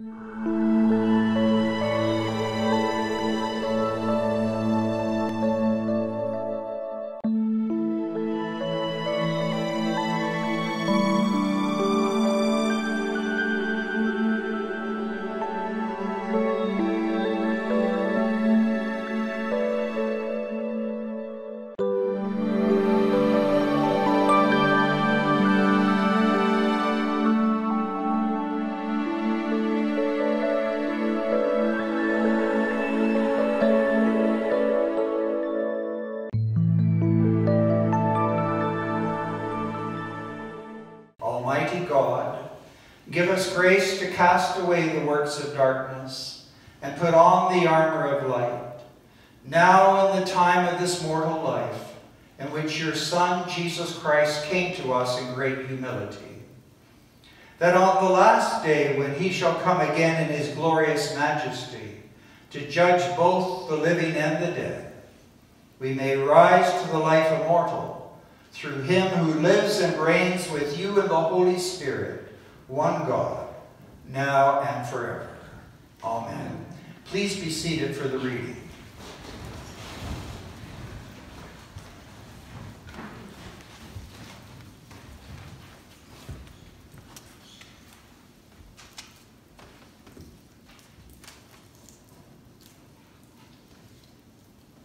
Música cast away the works of darkness and put on the armor of light. Now in the time of this mortal life, in which your Son, Jesus Christ, came to us in great humility, that on the last day, when he shall come again in his glorious majesty, to judge both the living and the dead, we may rise to the life immortal through him who lives and reigns with you in the Holy Spirit, one God, now and forever. Amen. Please be seated for the reading.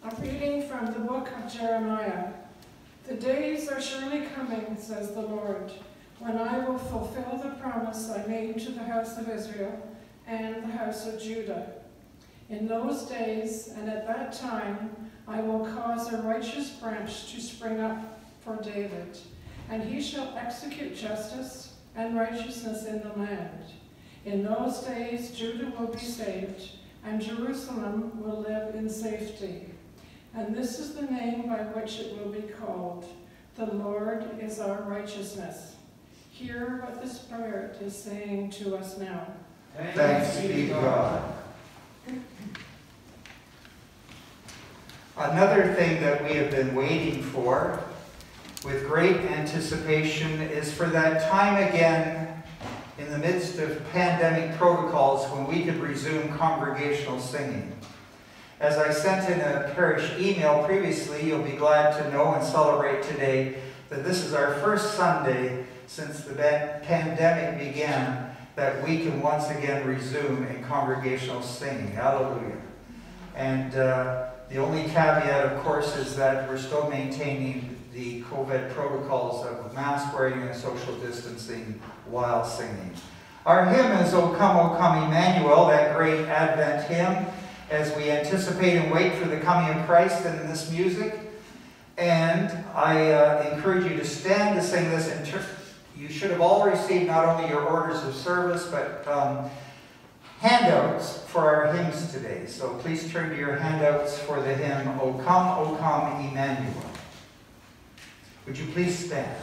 A reading from the book of Jeremiah. The days are surely coming, says the Lord, when I will fulfill the promise I made to the house of Israel and the house of Judah. In those days and at that time, I will cause a righteous branch to spring up for David, and he shall execute justice and righteousness in the land. In those days, Judah will be saved, and Jerusalem will live in safety. And this is the name by which it will be called. The Lord is our righteousness. Hear what the Spirit is saying to us now. Thanks be to God. Another thing that we have been waiting for with great anticipation is for that time again in the midst of pandemic protocols when we could resume congregational singing. As I sent in a parish email previously, you'll be glad to know and celebrate today that this is our first Sunday since the pandemic began that we can once again resume in congregational singing. Hallelujah. And uh, the only caveat, of course, is that we're still maintaining the COVID protocols of mask wearing and social distancing while singing. Our hymn is O Come, O Come Emmanuel, that great Advent hymn as we anticipate and wait for the coming of Christ in this music. And I uh, encourage you to stand to sing this. And you should have all received not only your orders of service, but um, handouts for our hymns today. So please turn to your handouts for the hymn, O Come, O Come, Emmanuel. Would you please stand?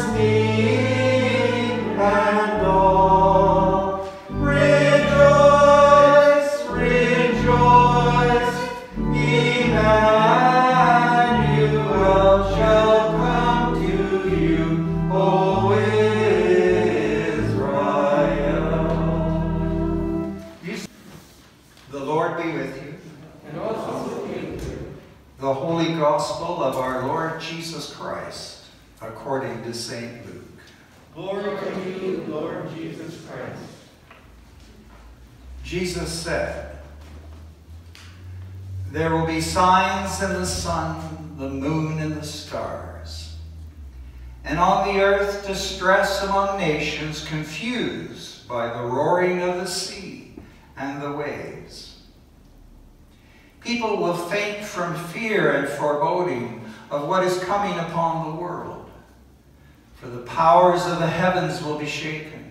Jesus confused by the roaring of the sea and the waves. People will faint from fear and foreboding of what is coming upon the world, for the powers of the heavens will be shaken.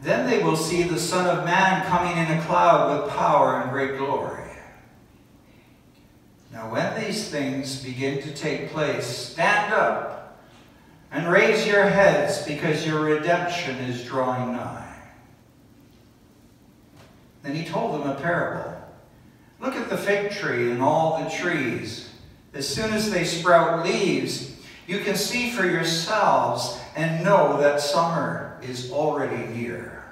Then they will see the Son of Man coming in a cloud with power and great glory. Now, when these things begin to take place, stand up and raise your heads because your redemption is drawing nigh. Then he told them a parable. Look at the fig tree and all the trees. As soon as they sprout leaves, you can see for yourselves and know that summer is already near.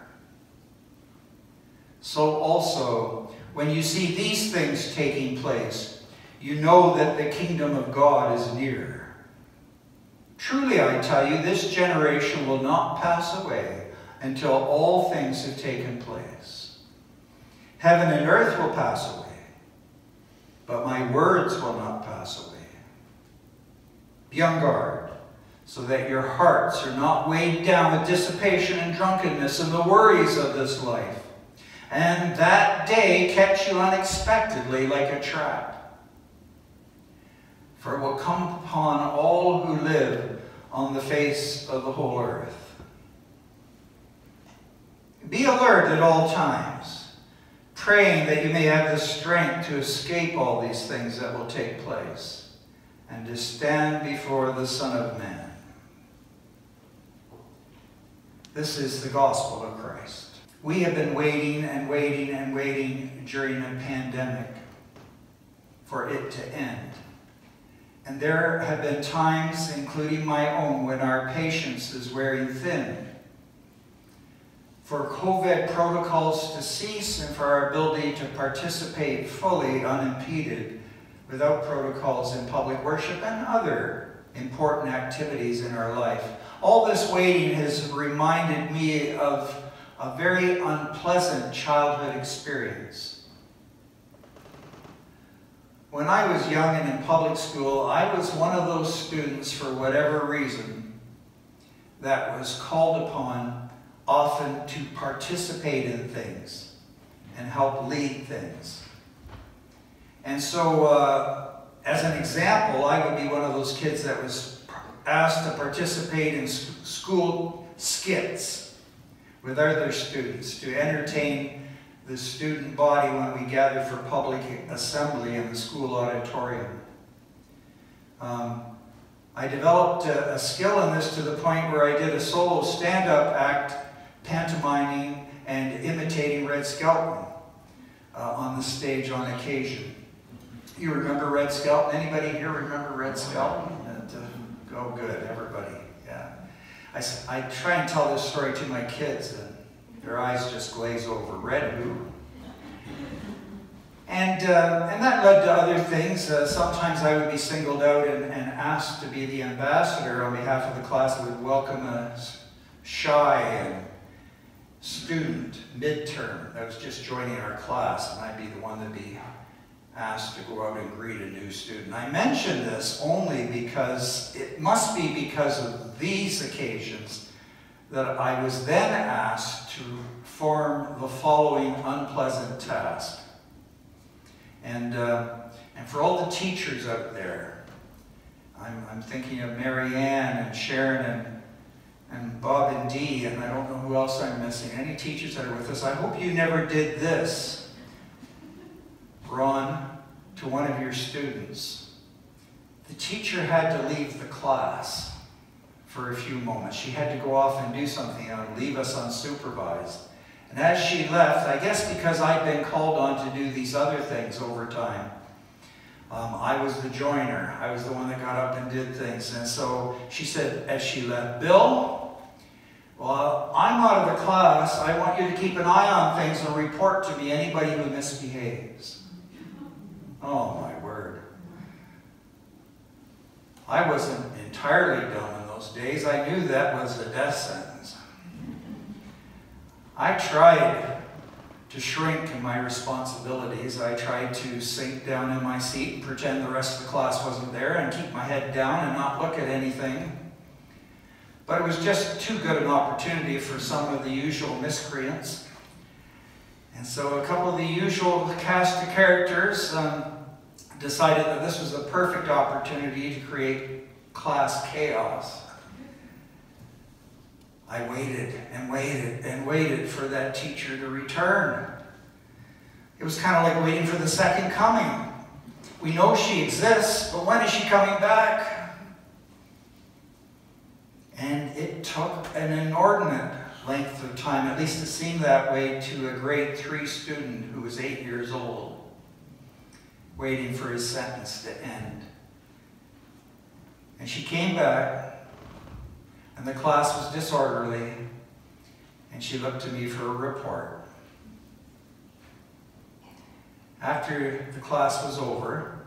So also, when you see these things taking place, you know that the kingdom of God is near. Truly, I tell you, this generation will not pass away until all things have taken place. Heaven and earth will pass away, but my words will not pass away. Be on guard, so that your hearts are not weighed down with dissipation and drunkenness and the worries of this life. And that day catch you unexpectedly like a trap. For it will come upon all who live on the face of the whole earth. Be alert at all times, praying that you may have the strength to escape all these things that will take place and to stand before the Son of Man. This is the gospel of Christ. We have been waiting and waiting and waiting during the pandemic for it to end. And there have been times, including my own, when our patience is wearing thin. For COVID protocols to cease and for our ability to participate fully unimpeded without protocols in public worship and other important activities in our life. All this waiting has reminded me of a very unpleasant childhood experience. When I was young and in public school, I was one of those students, for whatever reason, that was called upon often to participate in things and help lead things. And so, uh, as an example, I would be one of those kids that was asked to participate in school skits with other students to entertain the student body when we gathered for public assembly in the school auditorium. Um, I developed a, a, skill in this to the point where I did a solo stand-up act, pantomiming and imitating Red Skelton uh, on the stage on occasion. You remember Red Skelton? Anybody here remember Red Skelton? And, uh, oh, good, everybody, yeah. I, I try and tell this story to my kids, and their eyes just glaze over. Red who? And, uh, and that led to other things. Uh, sometimes I would be singled out and, and, asked to be the ambassador on behalf of the class that would welcome a shy and student midterm that was just joining our class, and I'd be the one to be asked to go out and greet a new student. I mention this only because it must be because of these occasions that I was then asked to form the following unpleasant task. And, uh, and for all the teachers out there, I'm, I'm thinking of Mary Ann and Sharon and, and Bob and Dee, and I don't know who else I'm missing. Any teachers that are with us, I hope you never did this. Ron, to one of your students. The teacher had to leave the class. For a few moments. She had to go off and do something and leave us unsupervised. And as she left, I guess because I'd been called on to do these other things over time, um, I was the joiner. I was the one that got up and did things. And so she said, as she left, Bill, well, I'm out of the class. I want you to keep an eye on things and report to me anybody who misbehaves. Oh, my word. I wasn't entirely dumb those days. I knew that was a death sentence. I tried to shrink in my responsibilities. I tried to sink down in my seat and pretend the rest of the class wasn't there and keep my head down and not look at anything. But it was just too good an opportunity for some of the usual miscreants. And so a couple of the usual cast of characters um, decided that this was a perfect opportunity to create class chaos. I waited and waited and waited for that teacher to return. It was kind of like waiting for the second coming. We know she exists, but when is she coming back? And it took an inordinate length of time, at least it seemed that way to a grade three student who was eight years old, waiting for his sentence to end. And she came back and the class was disorderly, and she looked to me for a report. After the class was over,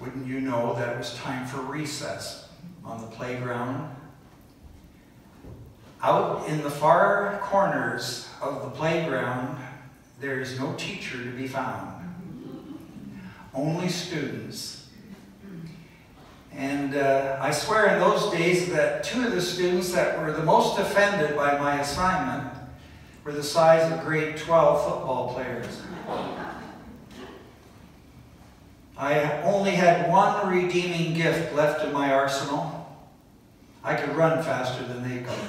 wouldn't you know that it was time for recess on the playground? Out in the far corners of the playground, there is no teacher to be found. Only students and uh, I swear in those days that two of the students that were the most offended by my assignment were the size of grade 12 football players. I only had one redeeming gift left in my arsenal. I could run faster than they could.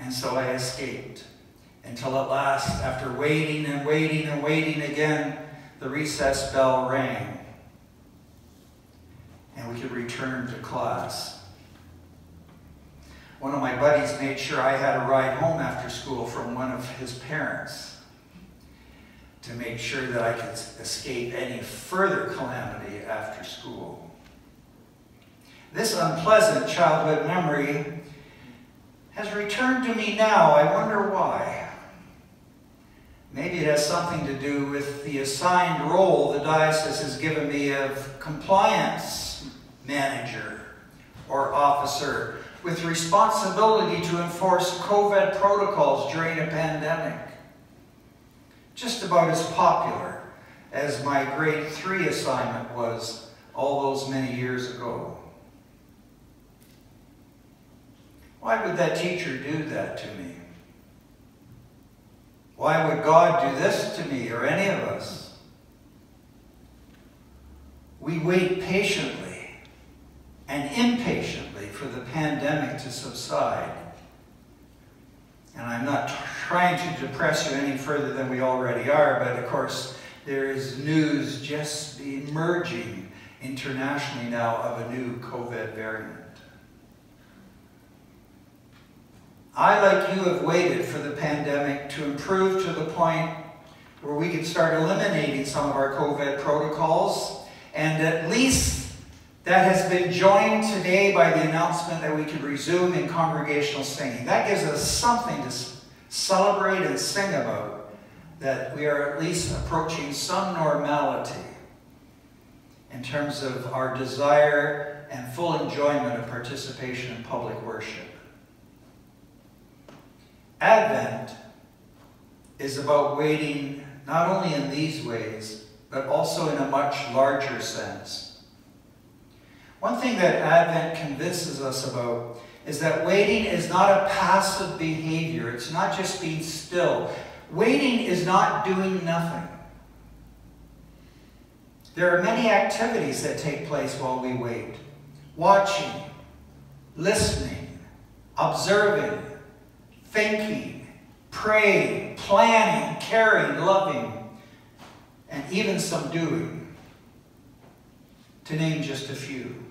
And so I escaped until at last, after waiting and waiting and waiting again, the recess bell rang and we could return to class. One of my buddies made sure I had a ride home after school from one of his parents to make sure that I could escape any further calamity after school. This unpleasant childhood memory has returned to me now. I wonder why. Maybe it has something to do with the assigned role the diocese has given me of compliance manager or officer with responsibility to enforce COVID protocols during a pandemic. Just about as popular as my grade three assignment was all those many years ago. Why would that teacher do that to me? Why would God do this to me or any of us? We wait patiently and impatiently for the pandemic to subside. And I'm not trying to depress you any further than we already are, but of course, there is news just emerging internationally now of a new COVID variant. I, like you, have waited for the pandemic to improve to the point where we can start eliminating some of our COVID protocols and at least that has been joined today by the announcement that we can resume in congregational singing. That gives us something to celebrate and sing about, that we are at least approaching some normality in terms of our desire and full enjoyment of participation in public worship. Advent is about waiting not only in these ways, but also in a much larger sense. One thing that Advent convinces us about is that waiting is not a passive behavior. It's not just being still. Waiting is not doing nothing. There are many activities that take place while we wait. Watching, listening, observing, thinking, praying, planning, caring, loving, and even some doing, to name just a few.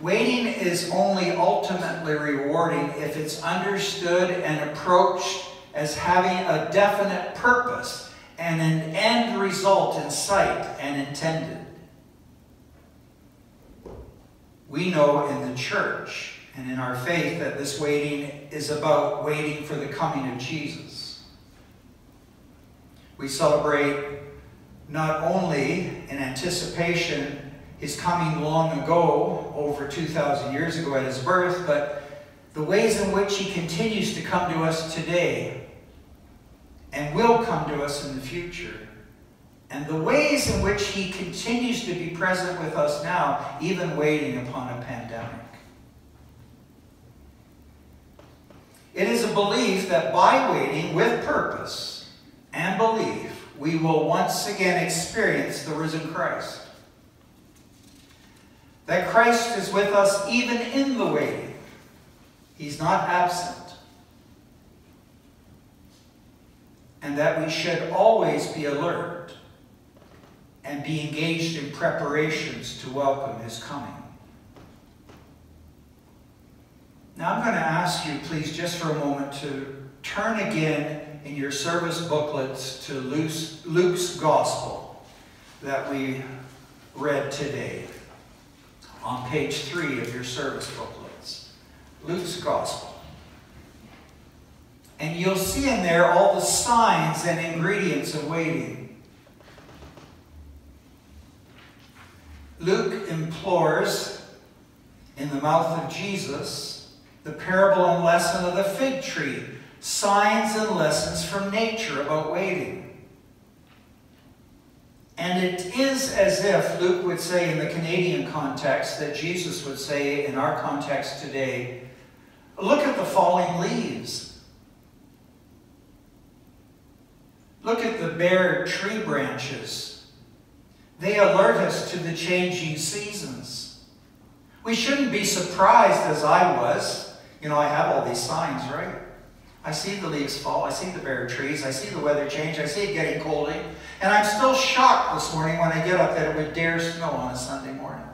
Waiting is only ultimately rewarding if it's understood and approached as having a definite purpose and an end result in sight and intended. We know in the church and in our faith that this waiting is about waiting for the coming of Jesus. We celebrate not only in anticipation his coming long ago, over 2,000 years ago at his birth, but the ways in which he continues to come to us today and will come to us in the future, and the ways in which he continues to be present with us now, even waiting upon a pandemic. It is a belief that by waiting with purpose and belief, we will once again experience the risen Christ. That Christ is with us even in the waiting. He's not absent. And that we should always be alert and be engaged in preparations to welcome his coming. Now I'm going to ask you, please, just for a moment to turn again in your service booklets to Luke's, Gospel that we read today on page three of your service booklets. Luke's Gospel. And you'll see in there all the signs and ingredients of waiting. Luke implores, in the mouth of Jesus, the parable and lesson of the fig tree, signs and lessons from nature about waiting. And it is as if Luke would say in the Canadian context that Jesus would say in our context today look at the falling leaves. Look at the bare tree branches. They alert us to the changing seasons. We shouldn't be surprised as I was. You know, I have all these signs, right? I see the leaves fall. I see the bare trees. I see the weather change. I see it getting colder. And I'm still shocked this morning when I get up that it would dare snow on a Sunday morning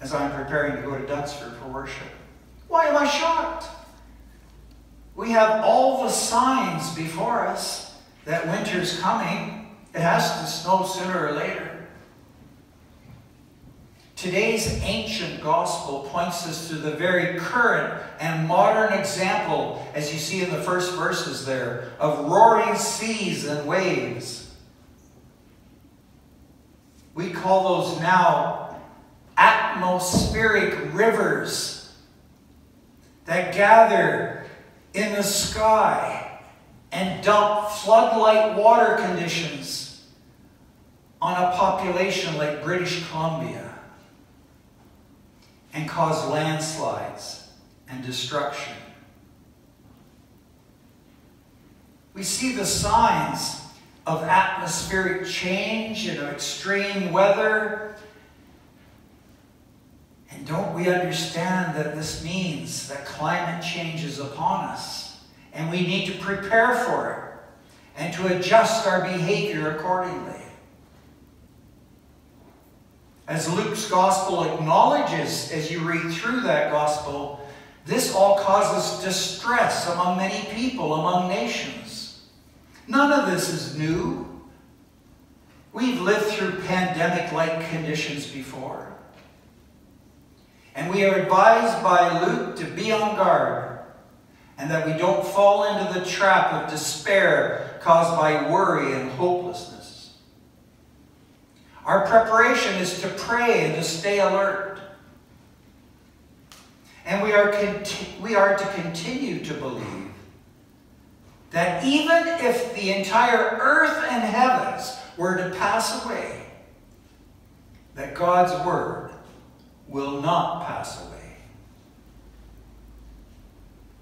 as I'm preparing to go to Dunsford for worship. Why am I shocked? We have all the signs before us that winter's coming. It has to snow sooner or later. Today's ancient gospel points us to the very current and modern example, as you see in the first verses there, of roaring seas and waves. We call those now atmospheric rivers that gather in the sky and dump floodlight water conditions on a population like British Columbia and cause landslides and destruction. We see the signs of atmospheric change and of extreme weather. And don't we understand that this means that climate change is upon us and we need to prepare for it and to adjust our behavior accordingly? As Luke's gospel acknowledges as you read through that gospel, this all causes distress among many people, among nations. None of this is new. We've lived through pandemic-like conditions before. And we are advised by Luke to be on guard and that we don't fall into the trap of despair caused by worry and hopelessness. Our preparation is to pray and to stay alert. And we are, we are to continue to believe that even if the entire earth and heavens were to pass away, that God's word will not pass away.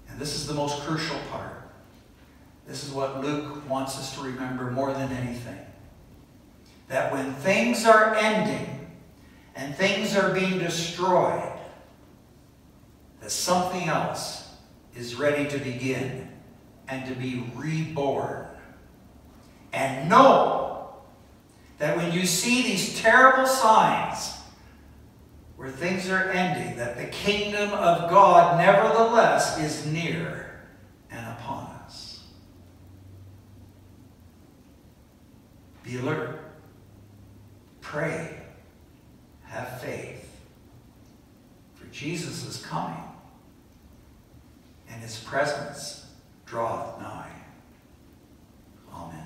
And this is the most crucial part. This is what Luke wants us to remember more than anything that when things are ending and things are being destroyed, that something else is ready to begin and to be reborn. And know that when you see these terrible signs where things are ending, that the kingdom of God nevertheless is near and upon us. Be alert. Pray. Have faith. For Jesus is coming, and his presence draweth nigh. Amen.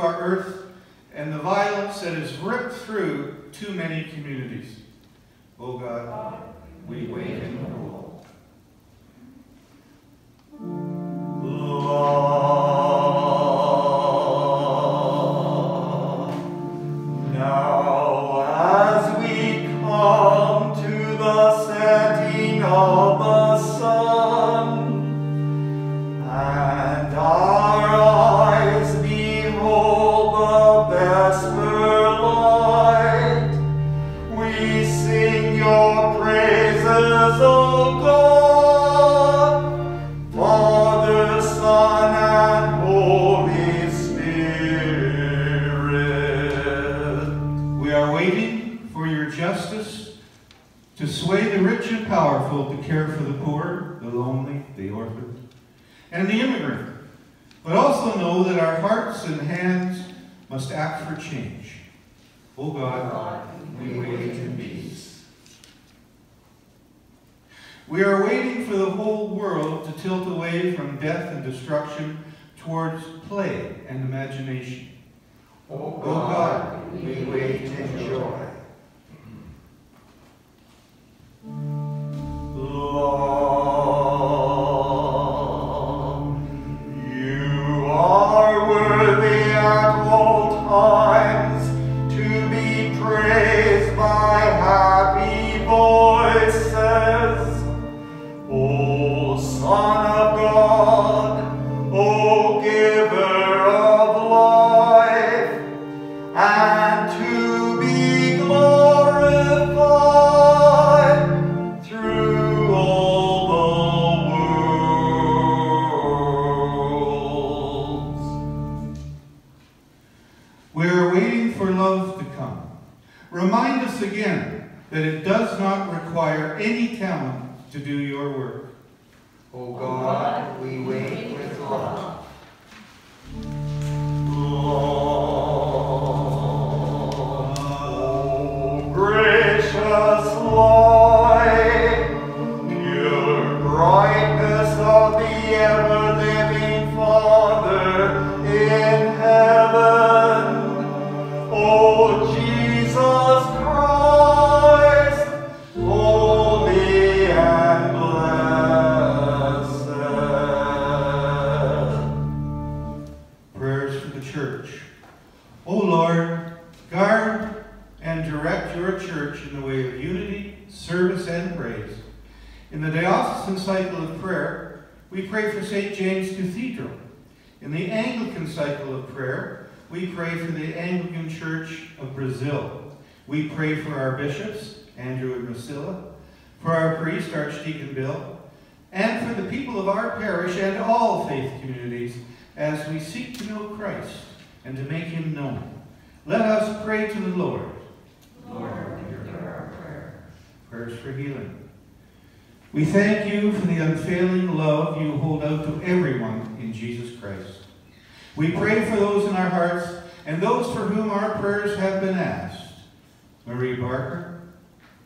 Our earth and the violence that has ripped through too many communities. O God, we wait in hope. Love. Now as we come to the setting of the priest, Archdeacon Bill, and for the people of our parish and all faith communities as we seek to know Christ and to make him known. Let us pray to the Lord. Lord, hear our prayer. Prayers for healing. We thank you for the unfailing love you hold out to everyone in Jesus Christ. We pray for those in our hearts and those for whom our prayers have been asked. Marie Barker,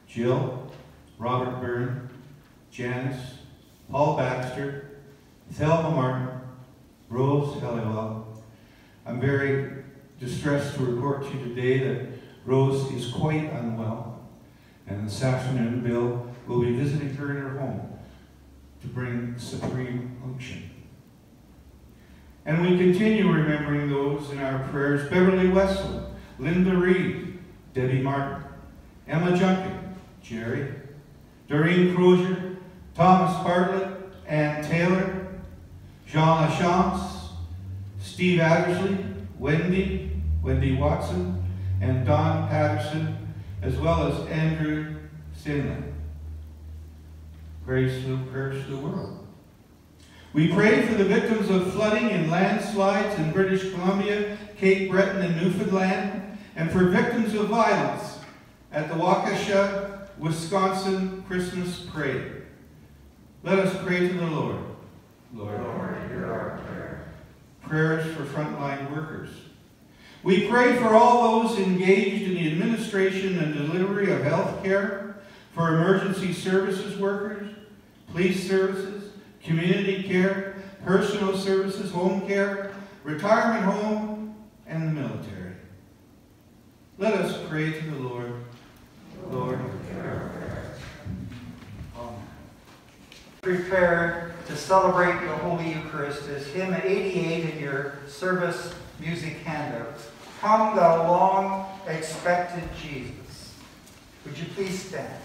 Jill, Robert Byrne, Janice, Paul Baxter, Thelma Martin, Rose Helliwell. I'm very distressed to report to you today that Rose is quite unwell. And this afternoon, Bill will be visiting her in her home to bring supreme unction. And we continue remembering those in our prayers Beverly Wessel, Linda Reed, Debbie Martin, Emma Junkin, Jerry, Doreen Crozier, Thomas Bartlett, Ann Taylor, Jean Lachance, Steve Addersley, Wendy, Wendy Watson, and Don Patterson, as well as Andrew Sinley. Grace to prayers the world. We pray for the victims of flooding and landslides in British Columbia, Cape Breton, and Newfoundland, and for victims of violence at the Waukesha, Wisconsin Christmas Parade. Let us pray to the Lord. Lord, hear our prayer. prayers for frontline workers. We pray for all those engaged in the administration and delivery of health care, for emergency services workers, police services, community care, personal services, home care, retirement home, and the military. Let us pray to the Lord. Lord, prepare to celebrate the Holy Eucharist is hymn 88 in your service music handout. Come, thou long expected Jesus. Would you please stand?